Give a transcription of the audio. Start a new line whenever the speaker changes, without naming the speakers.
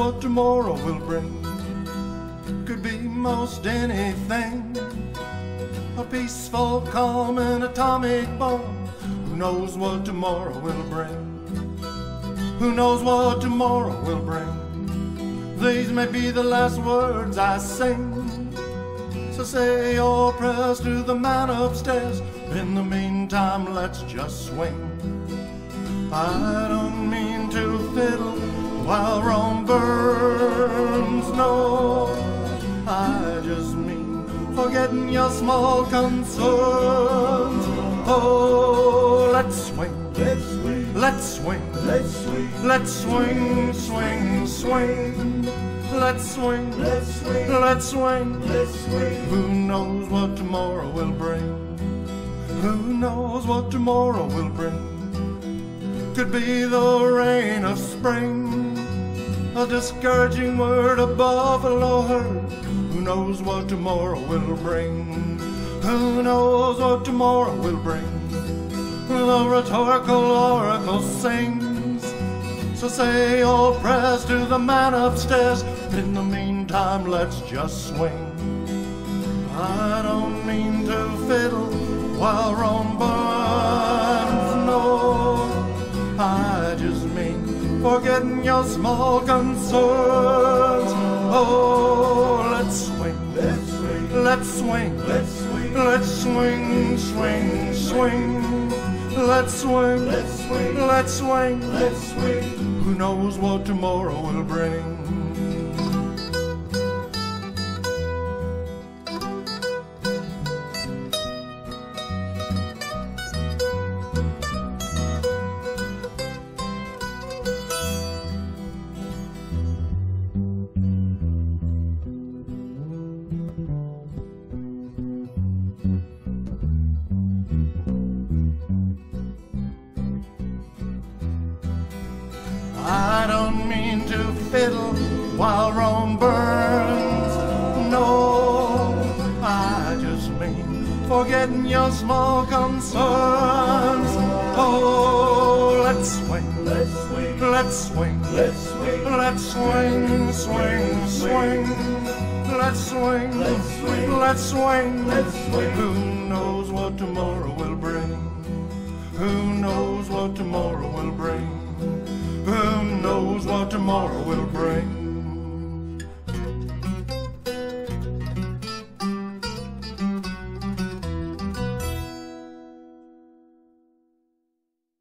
what tomorrow will bring. Could be most anything. A peaceful, calm, and atomic bomb. Who knows what tomorrow will bring? Who knows what tomorrow will bring? These may be the last words I sing. So say your prayers to the man upstairs. In the meantime, let's just swing. I mean forgetting your small concerns. Oh, let's swing,
Let's swing,
let's swing,
let's swing,
let's swing, swing, swing. Let's swing,
let's swing,
let's swing.
let's swing.
Who knows what tomorrow will bring? Who knows what tomorrow will bring? Could be the rain of spring, a discouraging word, above a buffalo herd. Who knows what tomorrow will bring? Who knows what tomorrow will bring? The rhetorical oracle sings. So say your prayers to the man upstairs. In the meantime, let's just swing. I don't mean to fiddle while Rome burns, no. I just mean forgetting your small concerns. Oh, let's swing,
let's swing,
let's swing,
swing,
swing. Let's swing,
let's swing,
let's swing.
let's swing.
Who knows what tomorrow will bring? Fiddle while Rome burns. No, I just mean forgetting your small concerns. Oh, let's swing,
Let's swing,
let's swing,
let's swing,
let's swing, swing, swing. Let's swing,
Let's swing.
let's swing.
Let's swing.
Who knows what tomorrow will bring? Who knows what tomorrow will bring? what tomorrow will bring.